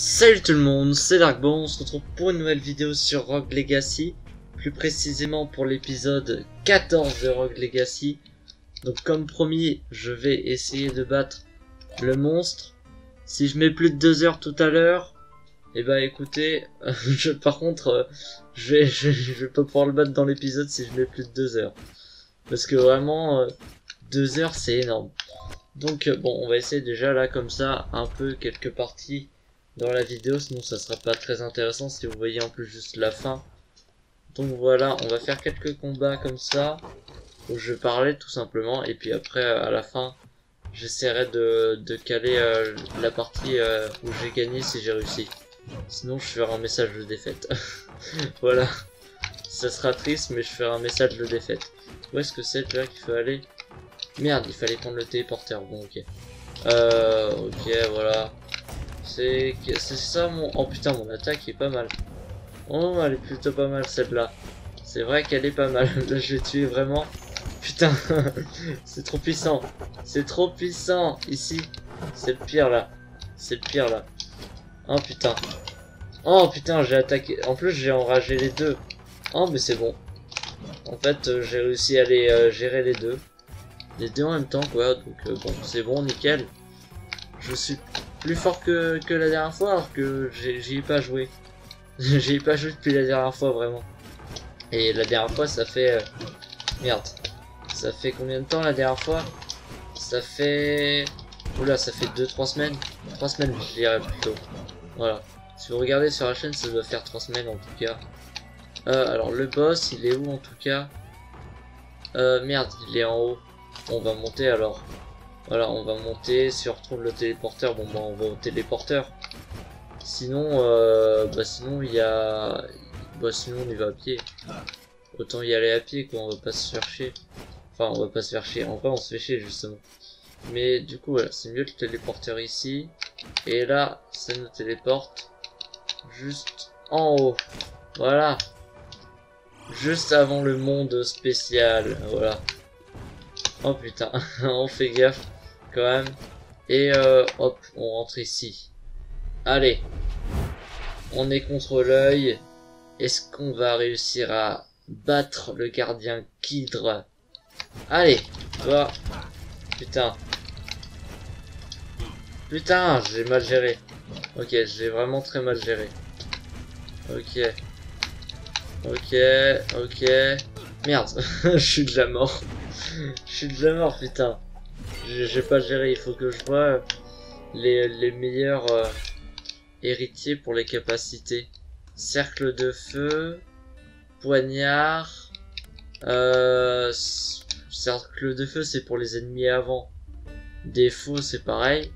Salut tout le monde, c'est Darkbon, on se retrouve pour une nouvelle vidéo sur Rogue Legacy, plus précisément pour l'épisode 14 de Rogue Legacy. Donc comme promis, je vais essayer de battre le monstre. Si je mets plus de 2 heures tout à l'heure, eh ben, écoutez, je, par contre, euh, je vais, je, vais pas pouvoir le battre dans l'épisode si je mets plus de 2 heures. Parce que vraiment, 2 euh, heures c'est énorme. Donc euh, bon, on va essayer déjà là comme ça, un peu quelques parties dans la vidéo, sinon ça sera pas très intéressant si vous voyez en plus juste la fin. Donc voilà, on va faire quelques combats comme ça, où je parlais tout simplement, et puis après à la fin, j'essaierai de, de, caler euh, la partie euh, où j'ai gagné si j'ai réussi. Sinon je ferai un message de défaite. voilà, ça sera triste, mais je ferai un message de défaite. Où est-ce que c'est là qu'il faut aller? Merde, il fallait prendre le téléporteur, bon ok. Euh, ok, voilà. C'est ça mon... Oh putain, mon attaque est pas mal. Oh, elle est plutôt pas mal celle-là. C'est vrai qu'elle est pas mal. Là, je vais tuer vraiment. Putain, c'est trop puissant. C'est trop puissant. Ici, c'est le pire là. C'est le pire là. Oh putain. Oh putain, j'ai attaqué. En plus, j'ai enragé les deux. Oh, mais c'est bon. En fait, euh, j'ai réussi à les euh, gérer les deux. Les deux en même temps, quoi. Donc, euh, bon, c'est bon, nickel. Je suis plus fort que, que la dernière fois alors que j'y ai pas joué. j'y ai pas joué depuis la dernière fois vraiment. Et la dernière fois ça fait... Euh, merde. Ça fait combien de temps la dernière fois? Ça fait... Oula, ça fait 2-3 semaines 3 semaines je dirais plutôt. Voilà. Si vous regardez sur la chaîne, ça doit faire 3 semaines en tout cas. Euh, alors le boss, il est où en tout cas? Euh, Merde, il est en haut. On va monter alors. Voilà, on va monter. Si on retrouve le téléporteur, bon bah on va au téléporteur. Sinon, euh, bah sinon il y a... Bah sinon on y va à pied. Autant y aller à pied quoi, on va pas se faire. Enfin, on va pas se faire chier. En vrai, on se fait chier justement. Mais du coup, c'est mieux le téléporteur ici. Et là, ça nous téléporte juste en haut. Voilà. Juste avant le monde spécial. Voilà. Oh putain, on fait gaffe quand même. Et euh, hop, on rentre ici. Allez. On est contre l'œil. Est-ce qu'on va réussir à battre le gardien Kidre Allez, va. Putain. Putain, j'ai mal géré. Ok, j'ai vraiment très mal géré. Ok. Ok, ok. Merde, je suis déjà mort. Je suis déjà mort, putain. J'ai pas géré, il faut que je vois les, les meilleurs euh, héritiers pour les capacités. Cercle de feu, poignard, euh, cercle de feu c'est pour les ennemis avant. Défaut c'est pareil.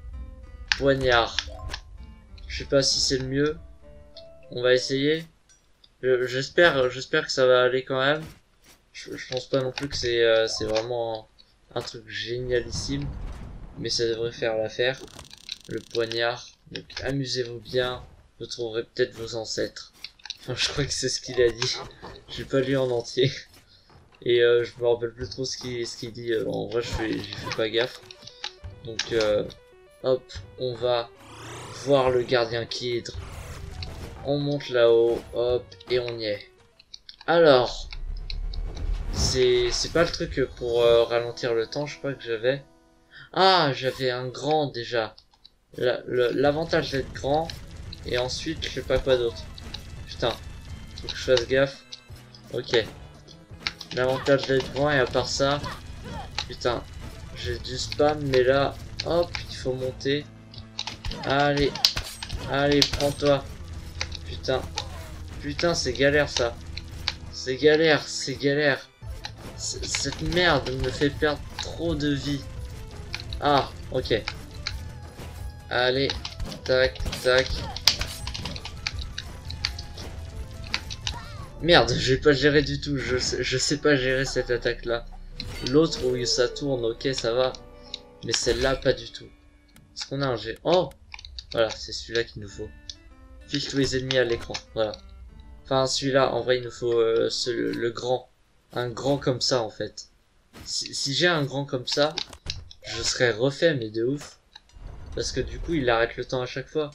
Poignard. Je sais pas si c'est le mieux. On va essayer. J'espère, j'espère que ça va aller quand même. Je, pense pas non plus que c'est euh, c'est vraiment un truc génialissime, mais ça devrait faire l'affaire. Le poignard, donc amusez-vous bien, vous trouverez peut-être vos ancêtres. Enfin, je crois que c'est ce qu'il a dit. J'ai pas lu en entier. Et euh, je me rappelle plus trop ce qu'il ce dit. en vrai, je fais, fais pas gaffe. Donc, euh, hop, on va voir le gardien Kidre. On monte là-haut, hop, et on y est. Alors, c'est pas le truc pour euh, ralentir le temps, je crois que j'avais. Ah, j'avais un grand déjà. L'avantage d'être grand. Et ensuite, je sais pas quoi d'autre. Putain, faut que je fasse gaffe. Ok. L'avantage d'être grand et à part ça... Putain, j'ai du spam, mais là... Hop, il faut monter. Allez. Allez, prends-toi. Putain. Putain, c'est galère ça. C'est galère, c'est galère. Cette merde me fait perdre trop de vie. Ah, ok. Allez, tac, tac. Merde, je vais pas gérer du tout. Je sais, pas gérer cette attaque-là. L'autre où ça tourne, ok, ça va. Mais celle-là, pas du tout. Est-ce qu'on a un G Oh Voilà, c'est celui-là qu'il nous faut. Fiche tous les ennemis à l'écran. Voilà. Enfin, celui-là, en vrai, il nous faut euh, le grand un grand comme ça en fait. Si, j'ai un grand comme ça, je serais refait mais de ouf. Parce que du coup il arrête le temps à chaque fois.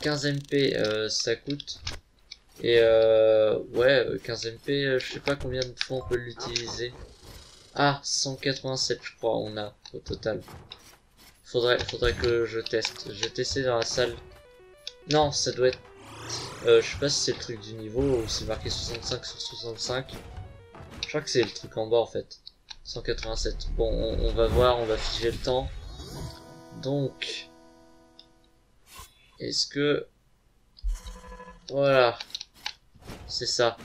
15 MP, euh, ça coûte. Et euh, ouais, 15 MP, euh, je sais pas combien de fois on peut l'utiliser. Ah, 187 je crois on a au total. Faudrait, faudrait que je teste. Je vais tester dans la salle. Non, ça doit être... Euh, je sais pas si c'est le truc du niveau ou c'est marqué 65 sur 65. Je crois que c'est le truc en bas en fait. 187. Bon, on, va voir, on va figer le temps. Donc... Est-ce que... Voilà. C'est ça.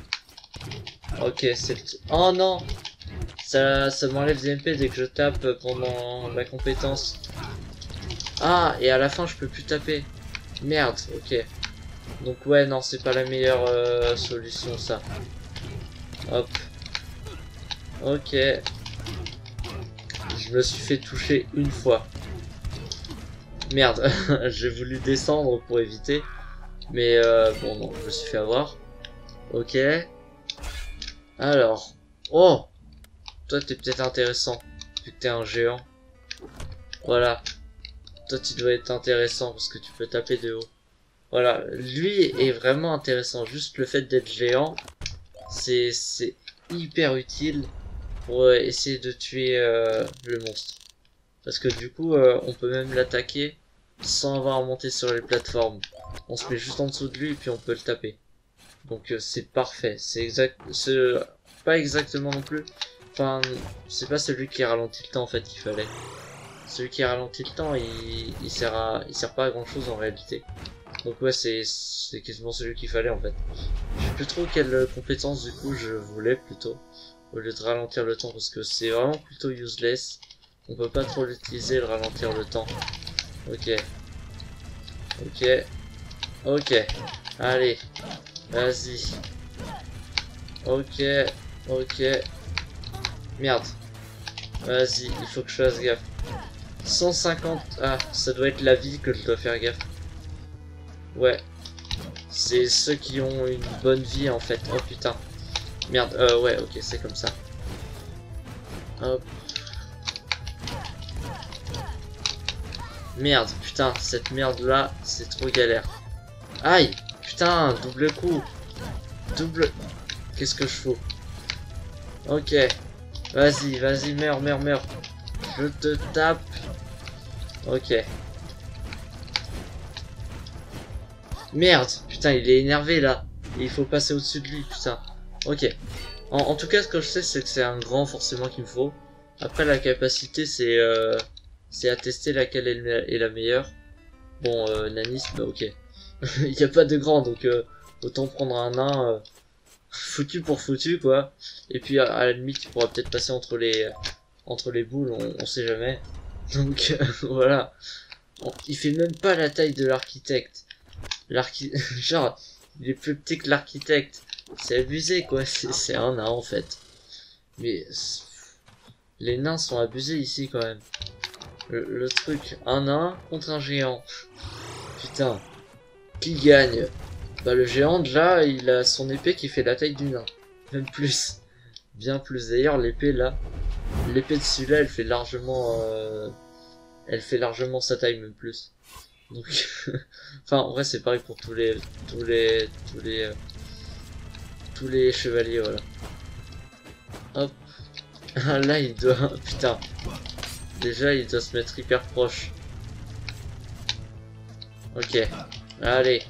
Ok, c'est le... Oh non Ça, ça m'enlève des MP dès que je tape pendant la compétence. Ah, et à la fin, je peux plus taper. Merde, ok. Donc ouais, non, c'est pas la meilleure euh, solution, ça. Hop. Ok. Je me suis fait toucher une fois. Merde, j'ai voulu descendre pour éviter. Mais euh, bon, non, je me suis fait avoir. Ok. Alors. Oh Toi, t'es peut-être intéressant. Vu que t'es un géant. Voilà. Toi, tu dois être intéressant parce que tu peux taper de haut. Voilà. Lui est vraiment intéressant. Juste le fait d'être géant, c'est hyper utile pour euh, essayer de tuer euh, le monstre. Parce que du coup, euh, on peut même l'attaquer sans avoir à monter sur les plateformes. On se met juste en dessous de lui et puis on peut le taper. Donc euh, c'est parfait. C'est exact. Pas exactement non plus. Enfin, c'est pas celui qui ralentit le temps en fait qu'il fallait. Celui qui ralentit le temps, il, il sert à, il sert pas à grand chose en réalité. Donc ouais, c'est quasiment celui qu'il fallait en fait. Je sais plus trop quelle compétence du coup je voulais plutôt au lieu de ralentir le temps parce que c'est vraiment plutôt useless. On peut pas trop l'utiliser, le ralentir le temps. Ok. Ok. Ok. Allez. Vas-y. Ok. Ok. Merde. Vas-y, il faut que je fasse gaffe. 150... Ah, ça doit être la vie que je dois faire gaffe. Ouais. C'est ceux qui ont une bonne vie en fait. Oh putain. Merde, euh, ouais, ok, c'est comme ça. Hop. Merde, putain, cette merde là, c'est trop galère. Aïe, putain, double coup. Double... Qu'est-ce que je fous? Ok. Vas-y, vas-y, meurs, meurs, meurs. Je te tape. Ok. Merde, putain, il est énervé là. il faut passer au-dessus de lui, putain. Ok. En, tout cas, ce que je sais, c'est que c'est un grand forcément qu'il me faut. Après, la capacité, c'est... Euh c'est à tester laquelle est la meilleure. Bon, euh, Nanis, bah ok. Il n'y a pas de grand, donc euh, autant prendre un nain euh, foutu pour foutu, quoi. Et puis à, la limite, tu pourras peut-être passer entre les entre les boules, on, sait jamais. Donc voilà. il fait même pas la taille de l'architecte. L'architecte, genre, il est plus petit que l'architecte. C'est abusé, quoi. C'est un nain, en fait. Mais les nains sont abusés ici, quand même. Le, truc, un nain contre un géant. Putain. Qui gagne? Bah le géant là, il a son épée qui fait la taille du nain. Même plus. Bien plus. D'ailleurs l'épée là, l'épée de celui-là, elle fait largement... Euh, elle fait largement sa taille, même plus. Donc... enfin, en vrai c'est pareil pour tous les... Tous les... Tous les... Tous les chevaliers, voilà. Hop. là il doit... Putain. Déjà, il doit se mettre hyper proche. Ok. Allez.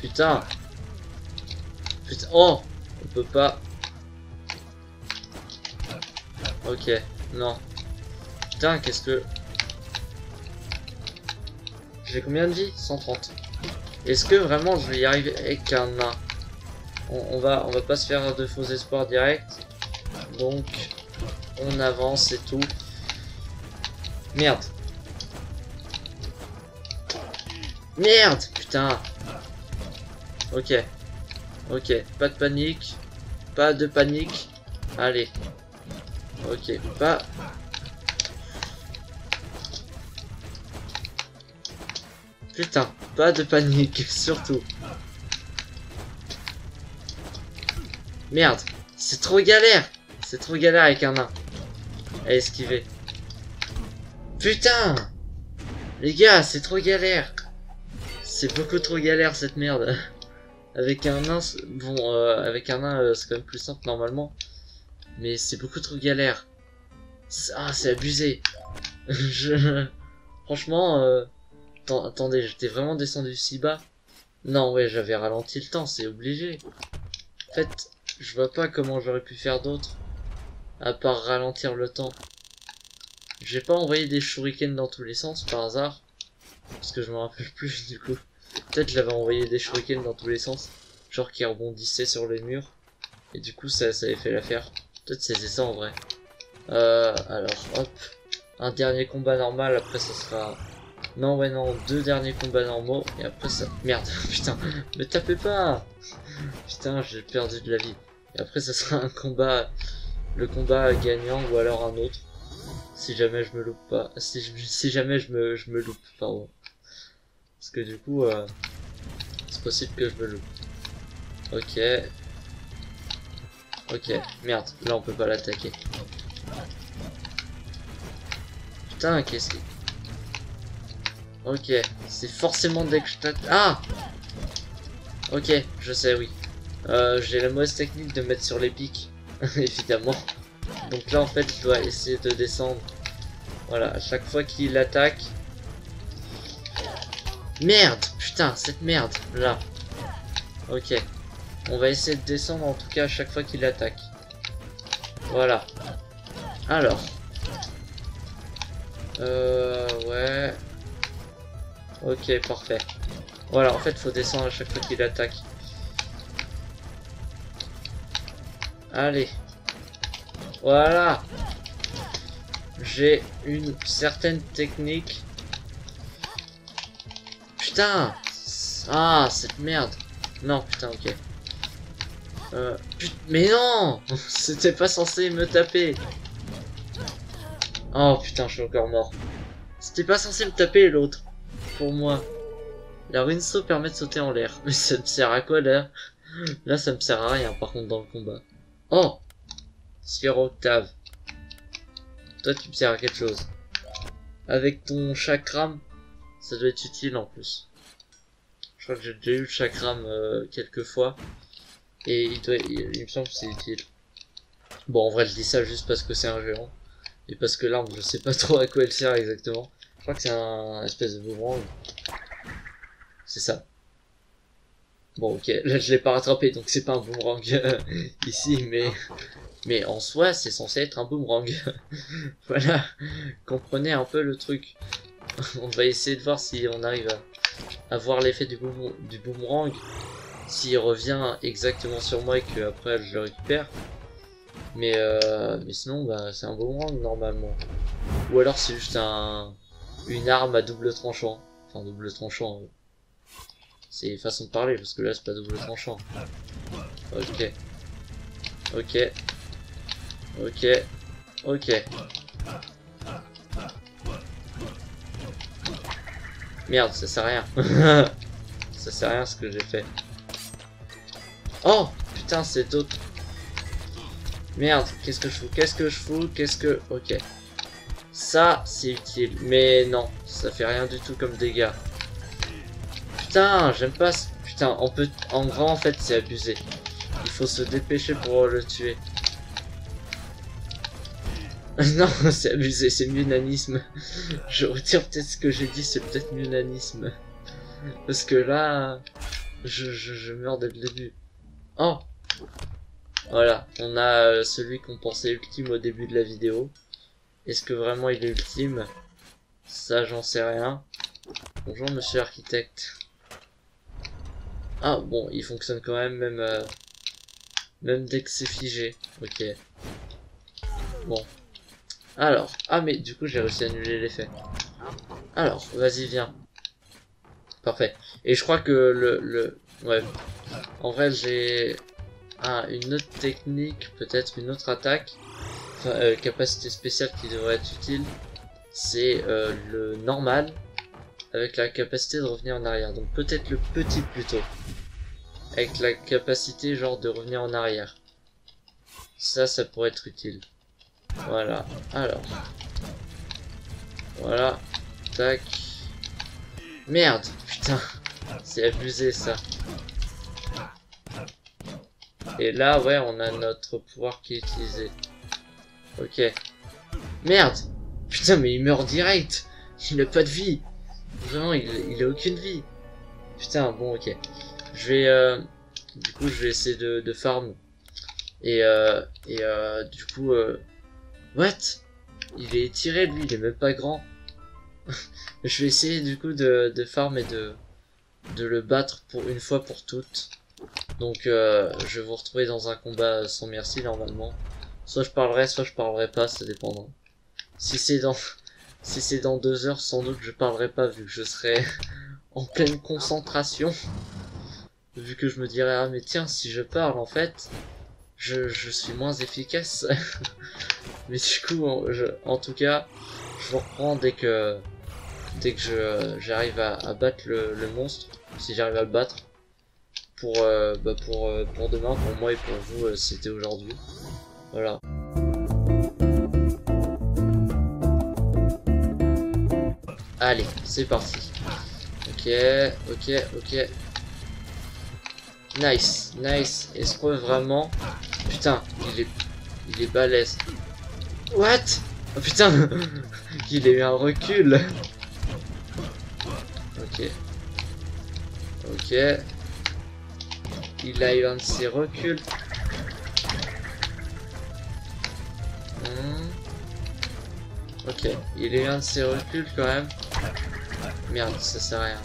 Putain. Putain. Oh On peut pas. Ok. Non. Putain, qu'est-ce que... J'ai combien de vie 130. Est-ce que vraiment je vais y arriver avec un nain? On, va, on va pas se faire de faux espoirs direct. Donc, on avance et tout. Merde. Merde, putain. Ok. Ok, pas de panique. Pas de panique. Allez. Ok, pas... Putain, pas de panique, surtout. Merde, c'est trop galère. C'est trop galère avec un nain. À esquiver. Putain Les gars, c'est trop galère C'est beaucoup trop galère cette merde. Avec un nain, bon, euh, avec un nain, euh, c'est quand même plus simple normalement. Mais c'est beaucoup trop galère. Ah, c'est abusé. je... Franchement, euh... attendez, j'étais vraiment descendu si bas. Non, ouais, j'avais ralenti le temps, c'est obligé. En je vois pas comment j'aurais pu faire d'autre. À part ralentir le temps. J'ai pas envoyé des shurikens dans tous les sens par hasard. Parce que je me rappelle plus du coup. Peut-être j'avais envoyé des shurikens dans tous les sens. Genre qui rebondissaient sur les murs. Et du coup ça, ça avait fait l'affaire. Peut-être c'était ça en vrai. Euh, alors hop. Un dernier combat normal, après ça sera... Non ouais non, deux derniers combats normaux. Et après ça... Merde, putain, me tapez pas Putain, j'ai perdu de la vie. Et après ça sera un combat... Le combat gagnant ou alors un autre. Si jamais je me loupe pas. Si, si jamais je me, je me loupe, pardon. Parce que du coup, euh, c'est possible que je me loupe. Ok. Ok, merde, là on peut pas l'attaquer. Putain, qu'est-ce que... Ok, c'est forcément dès que je tape... Ah Ok, je sais, oui. Euh, J'ai la mauvaise technique de mettre sur les pics, évidemment. Donc là, en fait, je dois essayer de descendre. Voilà, à chaque fois qu'il attaque... Merde Putain, cette merde, là. Ok. On va essayer de descendre, en tout cas, à chaque fois qu'il attaque. Voilà. Alors. Euh... Ouais. Ok, parfait. Voilà, en fait, faut descendre à chaque fois qu'il attaque. Allez. Voilà. J'ai une certaine technique. Putain Ah, cette merde. Non, putain, ok. Euh, mais non C'était pas censé me taper. Oh putain, je suis encore mort. C'était pas censé me taper l'autre. Pour moi. La Rinso permet de sauter en l'air. Mais ça me sert à quoi là? Là, ça me sert à rien par contre dans le combat. Oh Sphère Octave. Toi, tu me sers à quelque chose. Avec ton chakram, ça doit être utile en plus. Je crois que j'ai déjà eu le chakram euh, quelques fois. Et il, doit, il, me semble que c'est utile. Bon, en vrai, je dis ça juste parce que c'est un géant. Et parce que l'arme, je sais pas trop à quoi elle sert exactement. Je crois que c'est un espèce de boomerang. C'est ça. Bon, ok, là je l'ai pas rattrapé, donc c'est pas un boomerang ici, mais mais en soi, c'est censé être un boomerang. voilà, comprenez un peu le truc. on va essayer de voir si on arrive à, voir l'effet du, du boomerang. S'il revient exactement sur moi et que après je le récupère. Mais, euh, mais sinon, bah, c'est un boomerang normalement. Ou alors c'est juste un, une arme à double tranchant. Enfin, double tranchant. C'est façon de parler, parce que là, c'est pas double tranchant. Ok. Ok. Ok. Ok. Merde, ça sert à rien. ça sert à rien ce que j'ai fait. Oh Putain, c'est d'autres. Merde, qu'est-ce que je fous Qu'est-ce que je fous Qu'est-ce que... Ok. Ça, c'est utile. Mais non, ça fait rien du tout comme dégâts. Putain, j'aime pas... Putain, on peut... En grand, en fait, c'est abusé. Il faut se dépêcher pour le tuer. non, c'est abusé, c'est munanisme. Je retire peut-être ce que j'ai dit, c'est peut-être munanisme. Parce que là, je, je, je meurs dès le début. Oh Voilà, on a euh, celui qu'on pensait ultime au début de la vidéo. Est-ce que vraiment il est ultime? Ça, j'en sais rien. Bonjour, monsieur architecte. Ah, bon, il fonctionne quand même, même, euh, même dès que c'est figé. Ok. Bon, alors, ah mais du coup j'ai réussi à annuler l'effet. Alors, vas-y, viens. Parfait. Et je crois que le... le ouais. En vrai, j'ai ah, une autre technique, peut-être une autre attaque. Enfin, euh, capacité spéciale qui devrait être utile. C'est euh, le normal. Avec la capacité de revenir en arrière. Donc peut-être le petit plutôt. Avec la capacité genre de revenir en arrière. Ça, ça pourrait être utile. Voilà. Alors. Voilà. Tac. Merde. Putain. C'est abusé ça. Et là, ouais, on a notre pouvoir qui est utilisé. Ok. Merde Putain, mais il meurt direct Il n'a pas de vie Vraiment, il, il a aucune vie. Putain, bon, ok. Je vais... Euh, du coup, je vais essayer de, de farm. Et, euh, et euh, du coup... Euh, what? Il est tiré, lui, il est même pas grand. je vais essayer, du coup, de, de farm et de, de le battre pour une fois pour toutes. Donc, euh, je vais vous retrouver dans un combat sans merci, normalement. Soit je parlerai, soit je parlerai pas, ça dépendra. Si c'est dans... Si c'est dans deux heures, sans doute je parlerai pas, vu que je serai en pleine concentration. Vu que je me dirais, ah mais tiens, si je parle, en fait, je, je suis moins efficace. mais du coup, en, en tout cas, je vous reprends dès que dès que j'arrive à, à, battre le, le, monstre, si j'arrive à le battre, pour euh, bah pour euh, pour demain, pour moi et pour vous, euh, c'était aujourd'hui. Voilà. Allez, c'est parti. Ok, ok, ok. Nice, nice. Est-ce que vraiment... Putain, il est... Il est balèze. What? Oh putain Il a eu un recul Ok. Ok. Il a eu un de ses reculs. Ok. Il a eu un de ses reculs quand même. Merde, ça sert à rien.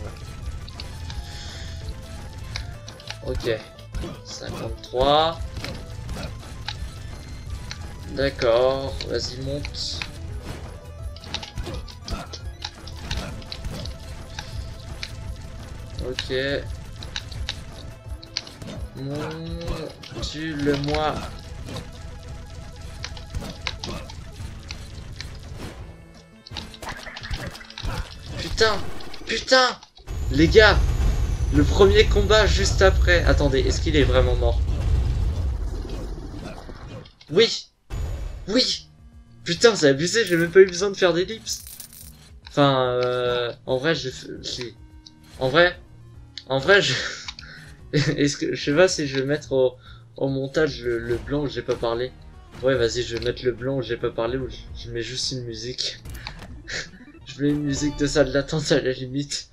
Ok. 53. D'accord, vas-y monte. Ok. Mon... Putain Putain Les gars Le premier combat juste après. Attendez, est-ce qu'il est vraiment mort? Oui Oui Putain, c'est abusé, j'ai même pas eu besoin de faire d'ellipse. Enfin, euh, en vrai, j'ai... En vrai, en vrai, je... Est-ce que... Je sais pas si je vais mettre au, montage le, le blanc où j'ai pas parlé. Ouais, vas-y, je vais mettre le blanc où j'ai pas parlé ou je mets juste une musique. Je mets une musique de salle d'attente à la limite.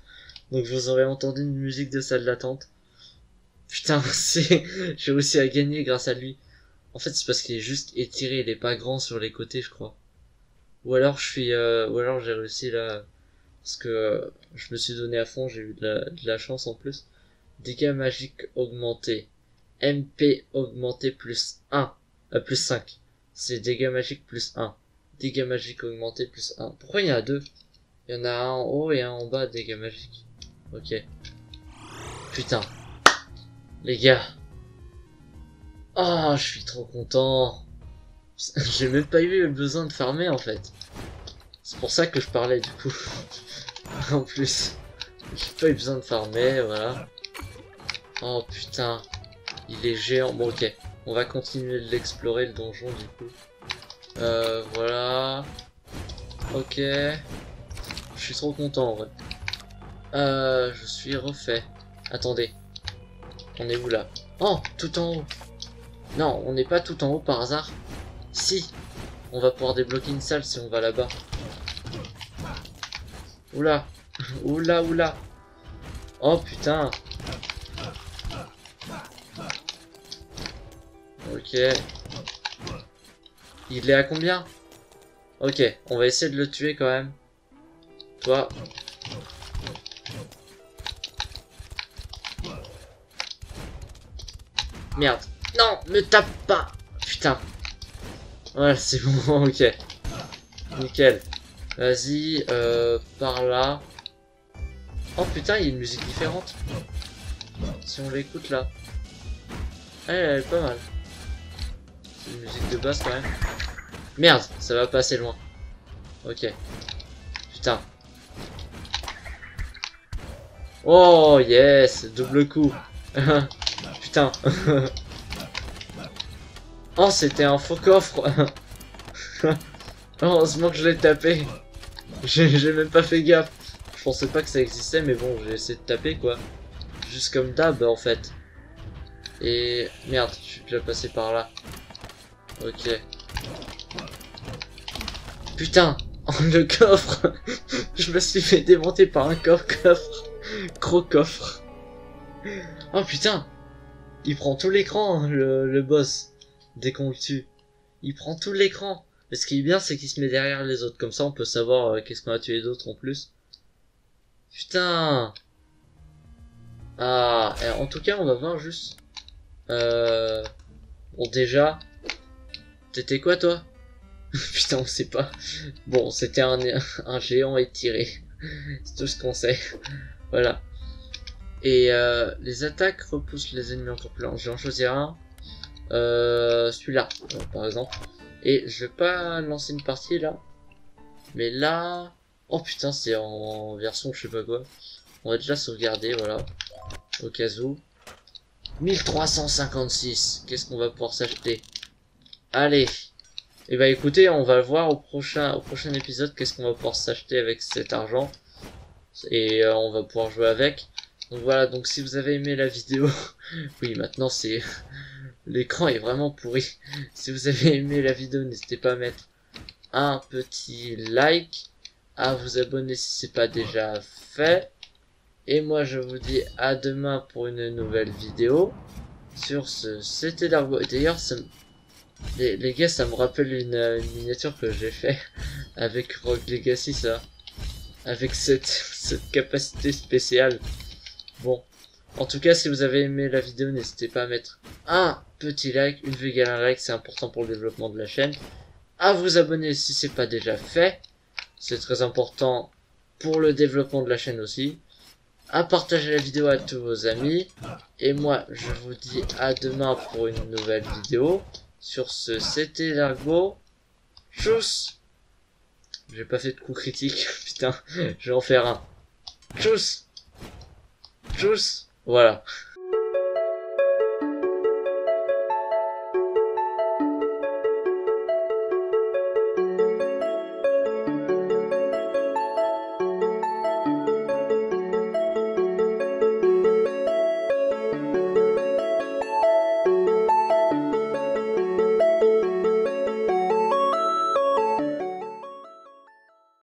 Donc vous aurez entendu une musique de salle d'attente. Putain, c'est... J'ai réussi à gagner grâce à lui. En fait, c'est parce qu'il est juste étiré, il est pas grand sur les côtés, je crois. Ou alors je suis... Euh... Ou alors j'ai réussi là... Parce que euh, je me suis donné à fond, j'ai eu de la, chance en plus. Dégâts magiques augmentés. MP augmenté plus 1. Euh, plus 5. C'est dégâts magiques plus 1. Dégâts magiques augmentés plus 1. Pourquoi il y en a deux? Il y en a un en haut et un en bas, dégâts magiques. Ok. Putain. Les gars. Oh, je suis trop content. J'ai même pas eu besoin de farmer en fait. C'est pour ça que je parlais du coup. en plus. J'ai pas eu besoin de farmer, voilà. Oh putain. Il est géant. Bon ok. On va continuer de l'explorer le donjon du coup. Euh, voilà. Ok. Je suis trop content en vrai. Euh, je suis refait. Attendez. On est où là? Oh, tout en haut. Non, on n'est pas tout en haut par hasard. Si. On va pouvoir débloquer une salle si on va là-bas. Oula. Oula, oula. Oh putain. Ok. Il est à combien? Ok, on va essayer de le tuer quand même. Toi. Merde. Non, me tape pas. Putain. Voilà, c'est bon, ok. Nickel. Vas-y, euh, par là. Oh putain, il y a une musique différente. Si on l'écoute là. Elle, elle est pas mal. C'est une musique de base quand même. Merde, ça va pas assez loin. Ok. Putain. Oh yes, double coup. Putain. oh, c'était un faux coffre. Heureusement que je l'ai tapé. J'ai même pas fait gaffe. Je pensais pas que ça existait, mais bon, j'ai essayé de taper quoi. juste comme d'hab en fait. Et merde, je suis déjà passé par là. Ok. Putain, le coffre Je me suis fait démonter par un coffre. Gros coffre. Oh putain Il prend tout l'écran, le, le boss, dès qu'on le tue. Il prend tout l'écran. Mais ce qui est bien, c'est qu'il se met derrière les autres. Comme ça, on peut savoir euh, qu'est-ce qu'on a tué d'autres en plus. Putain Ah, en tout cas, on va voir juste... Euh... Bon, déjà... T'étais quoi, toi? Putain, on sait pas. Bon, c'était un géant étiré. C'est tout ce qu'on sait. Voilà. Et euh, les attaques repoussent les ennemis encore plus loin. Je vais en choisir un. Euh, Celui-là, par exemple. Et je vais pas lancer une partie là. Mais là... Oh putain, c'est en version je sais pas quoi. On va déjà sauvegarder, voilà. Au cas où. 1356. Qu'est-ce qu'on va pouvoir s'acheter? Allez. Et eh bah écoutez, on va voir au prochain, au prochain épisode qu'est-ce qu'on va pouvoir s'acheter avec cet argent. Et euh, on va pouvoir jouer avec. Donc voilà, donc si vous avez aimé la vidéo, oui maintenant c'est l'écran est vraiment pourri. Si vous avez aimé la vidéo, n'hésitez pas à mettre un petit like, à vous abonner si c'est pas déjà fait. Et moi je vous dis à demain pour une nouvelle vidéo. Sur ce, c'était Dargo. D'ailleurs, les, les, gars, ça me rappelle une, miniature que j'ai fait avec Rogue Legacy, ça. Avec cette, cette capacité spéciale. Bon. En tout cas, si vous avez aimé la vidéo, n'hésitez pas à mettre un petit like, une vue égale un like, c'est important pour le développement de la chaîne. À vous abonner si c'est pas déjà fait, c'est très important pour le développement de la chaîne aussi. À partager la vidéo à tous vos amis. Et moi, je vous dis à demain pour une nouvelle vidéo. Sur ce, c'était Largo. Tchuss J'ai pas fait de coup critique, putain, je vais en faire un. Tchuss Tchuss Voilà.